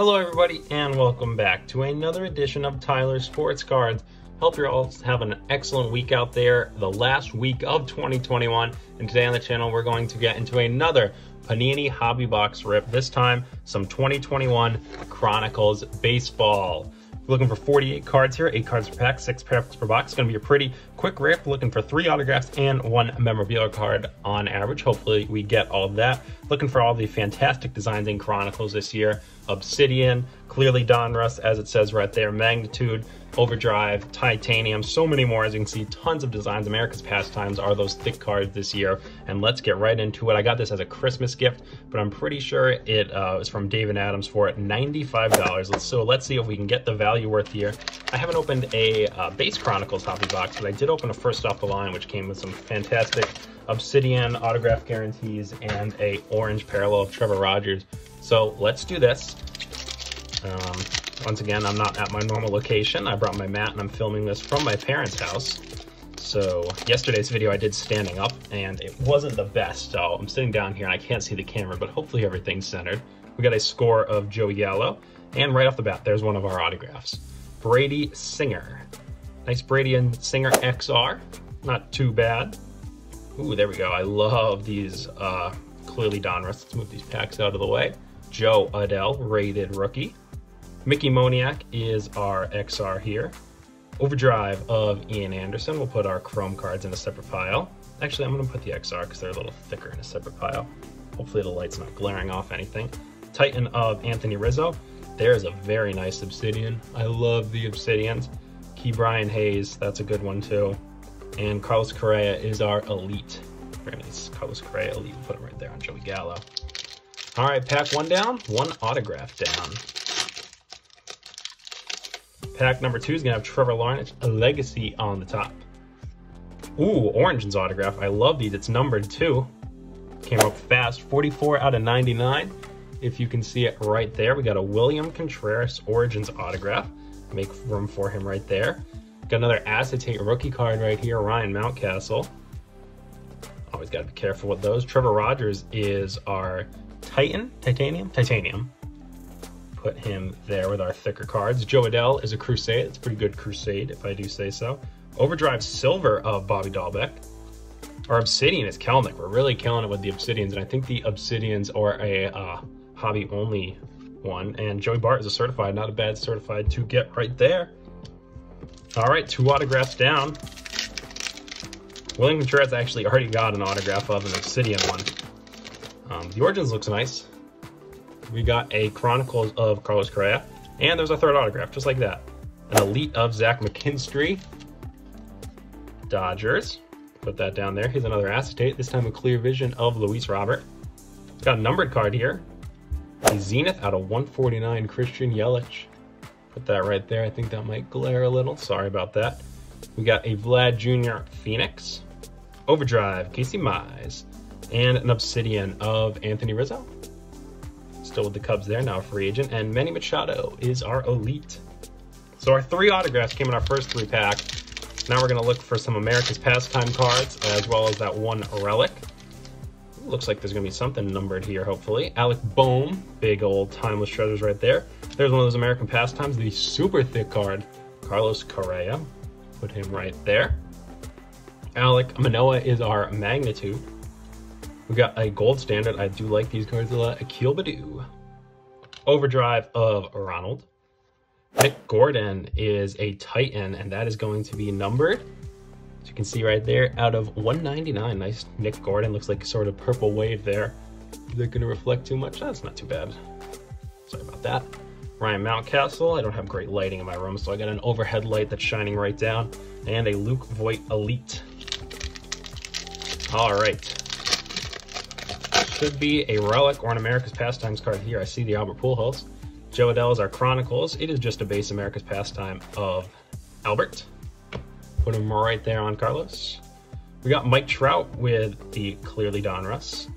Hello everybody and welcome back to another edition of Tyler Sports Cards. Hope you're all having an excellent week out there, the last week of 2021. And today on the channel we're going to get into another Panini Hobby Box rip, this time some 2021 Chronicles Baseball. Looking for 48 cards here, 8 cards per pack, 6 packs per box. It's going to be a pretty quick rip. Looking for 3 autographs and 1 memorabilia card on average. Hopefully we get all that. Looking for all the fantastic designs in Chronicles this year. Obsidian, clearly Donruss, as it says right there, Magnitude, Overdrive, Titanium, so many more. As you can see, tons of designs. America's Pastimes are those thick cards this year. And let's get right into it. I got this as a Christmas gift, but I'm pretty sure it uh, was from Dave & Adam's for it, $95. So let's see if we can get the value worth here. I haven't opened a uh, Base Chronicles hobby box, but I did open a first off the line, which came with some fantastic Obsidian autograph guarantees and a orange parallel of Trevor Rogers. So let's do this. Um, once again, I'm not at my normal location. I brought my mat and I'm filming this from my parents' house. So yesterday's video I did standing up and it wasn't the best. So I'm sitting down here and I can't see the camera, but hopefully everything's centered. We got a score of Joey Gallo. And right off the bat, there's one of our autographs. Brady Singer. Nice Brady and Singer XR. Not too bad. Ooh, there we go. I love these uh, clearly Donruss. Let's move these packs out of the way. Jo Adell, rated rookie. Mickey Moniak is our XR here. Overdrive of Ian Anderson. We'll put our Chrome cards in a separate pile. Actually, I'm going to put the XR because they're a little thicker in a separate pile. Hopefully the light's not glaring off anything. Titan of Anthony Rizzo. There's a very nice Obsidian. I love the Obsidians. Ke'Bryan Hayes, that's a good one too. And Carlos Correa is our elite. Very nice. Carlos Correa elite. Put him right there on Joey Gallo. All right, pack one down, one autograph down. Pack number two is going to have Trevor Lawrence, a legacy on the top. Ooh, Origins autograph. I love these. It's numbered too. Came up fast. 44 out of 99. If you can see it right there, we got a William Contreras Origins autograph. Make room for him right there. Got another acetate rookie card right here, Ryan Mountcastle. Always got to be careful with those. Trevor Rogers is our Titan, Titanium, Titanium put him there with our thicker cards. Jo Adell is a Crusade. It's a pretty good Crusade, if I do say so. Overdrive Silver of Bobby Dalbec. Our Obsidian is Kelenic. We're really killing it with the Obsidians, and I think the Obsidians are a uh, hobby-only one. And Joey Bart is a certified, not a bad certified to get right there. All right, two autographs down. William Contreras actually already got an autograph of an Obsidian one. Um, the Origins looks nice we got a Chronicles of Carlos Correa, and there's a third autograph, just like that. An Elite of Zach McKinstry. Dodgers. Put that down there. Here's another acetate, this time a clear vision of Luis Robert. Got a numbered card here. A Zenith out of 149, Christian Yelich. Put that right there. I think that might glare a little. Sorry about that. We got a Vlad Jr. Phoenix. Overdrive, Casey Mize. And an Obsidian of Anthony Rizzo still with the Cubs there, now a free agent. And Manny Machado is our elite. So our three autographs came in our first three pack. Now we're going to look for some America's Pastime cards, as well as that one relic. Looks like there's going to be something numbered here, hopefully. Alec Bohm, big old timeless treasures right there. There's one of those American Pastimes, the super thick card, Carlos Correa. Put him right there. Alek Manoah is our magnitude. We got a gold standard. I do like these cards a lot. Akil Baddoo. Overdrive of Ronald. Nick Gordon is a Titan, and that is going to be numbered. As you can see right there, out of 199. Nice Nick Gordon. Looks like sort of purple wave there. Is that to reflect too much? That's not too bad. Sorry about that. Ryan Mountcastle. I don't have great lighting in my room, so I got an overhead light that's shining right down. And a Luke Voit Elite. All right should be a relic or an America's Pastimes card here. I see the Albert Pujols. Jo Adell is our Chronicles. It is just a base America's Pastime of Albert. Put him right there on Carlos. We got Mike Trout with the Clearly Donruss.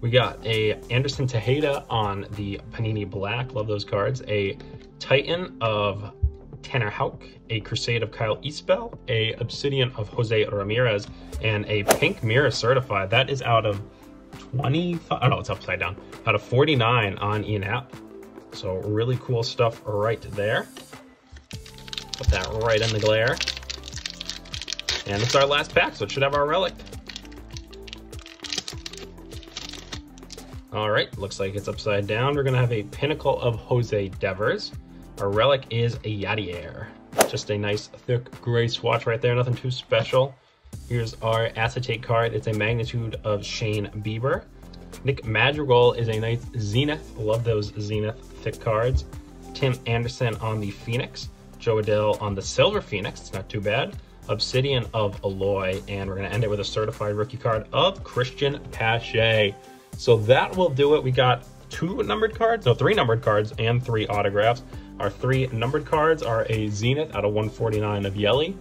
We got a Anderson Tejeda on the Panini Black. Love those cards. A Titan of Tanner Houck, a Crusade of Kyle Isbel, a Obsidian of Jose Ramirez, and a Pink Mirror Certified. That is out of 25, oh it's upside down, out of 49 on Ian Happ. So really cool stuff right there. Put that right in the glare. And it's our last pack, so it should have our relic. All right, looks like it's upside down. We're gonna have a Pinnacle of Jose Devers. Our relic is a Yadier. Just a nice thick gray swatch right there, nothing too special. Here's our acetate card. It's a magnitude of Shane Bieber. Nick Madrigal is a nice Zenith. Love those Zenith thick cards. Tim Anderson on the Phoenix. Jo Adell on the Silver Phoenix. It's not too bad. Obsidian of Eloy. And we're to end it with a certified rookie card of Cristian Pache. So that will do it. We got two numbered cards, no, three numbered cards and three autographs. Our three numbered cards are a Zenith out of 149 of Yelly,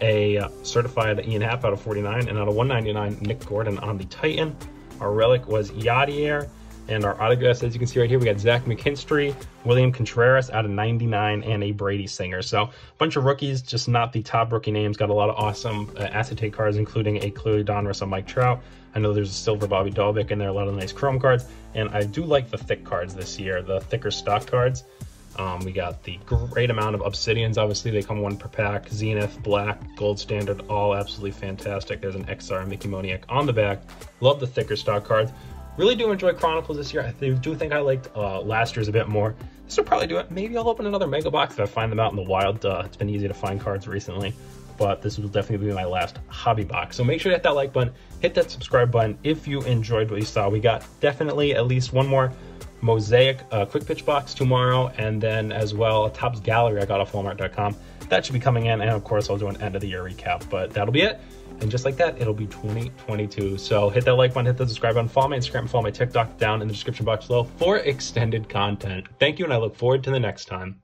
a uh, certified Ian Happ out of 49, and out of 199, Nick Gordon on the Titan. Our relic was Yadier, and our autographs, as you can see right here, we got Zach McKinstry, William Contreras out of 99, and a Brady Singer. So a bunch of rookies, just not the top rookie names. Got a lot of awesome uh, acetate cards, including a Clearly Donruss on Mike Trout. I know there's a silver Bobby Dalbec in there, a lot of nice chrome cards. And I do like the thick cards this year, the thicker stock cards. Um, we got the great amount of obsidians. Obviously, they come one per pack. Zenith, Black, Gold Standard, all absolutely fantastic. There's an XR Mickey Moniak on the back. Love the thicker stock cards. Really do enjoy Chronicles this year. I do think I liked uh, last year's a bit more. This will probably do it. Maybe I'll open another Mega Box if I find them out in the wild. Uh, it's been easy to find cards recently, but this will definitely be my last hobby box. So make sure to hit that like button, hit that subscribe button if you enjoyed what you saw. We got definitely at least one more Mosaic uh, Quick Pitch box tomorrow, and then as well a Topps Gallery I got off Walmart.com. That should be coming in, and of course I'll do an end of the year recap, but that'll be it. And just like that, it'll be 2022. So hit that like button, hit the subscribe button, follow my Instagram, follow my TikTok down in the description box below for extended content. Thank you, and I look forward to the next time.